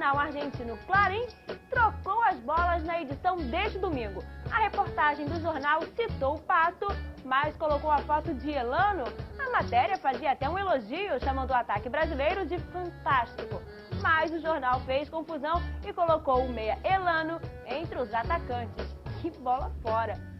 jornal argentino Clarim trocou as bolas na edição deste domingo. A reportagem do jornal citou o Pato, mas colocou a foto de Elano. A matéria fazia até um elogio, chamando o ataque brasileiro de fantástico. Mas o jornal fez confusão e colocou o meia Elano entre os atacantes. Que bola fora!